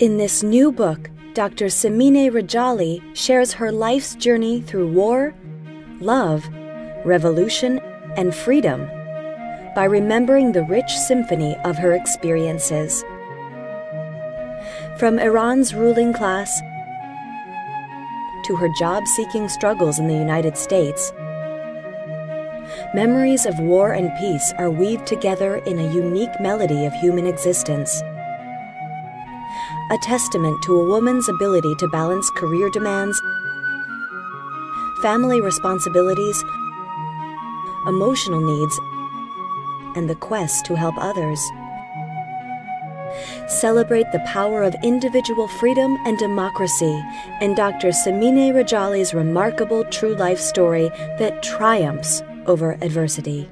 In this new book, Dr. Simin Redjali shares her life's journey through war, love, revolution, and freedom by remembering the rich symphony of her experiences. From Iran's ruling class to her job seeking struggles in the United States, memories of war and peace are weaved together in a unique melody of human existence. A testament to a woman's ability to balance career demands, family responsibilities, emotional needs, and the quest to help others. Celebrate the power of individual freedom and democracy in Dr. Simin Redjali's remarkable true life story that triumphs over adversity.